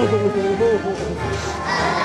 どうも。